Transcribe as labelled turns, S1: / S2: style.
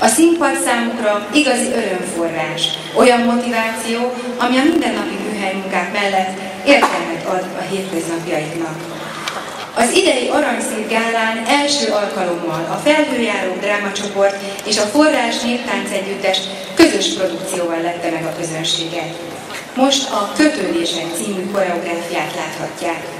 S1: A színpad számukra igazi örömforrás, olyan motiváció, ami a mindennapi műhelymunkák mellett értelmet ad a hétköznapjaiknak. Az idei Aranyszín Gálán első alkalommal a Felhőjáró drámacsoport és a Forrás Néptánc Együttes közös produkcióval lette meg a közönséget. Most a Kötődések című koreográfiát láthatják.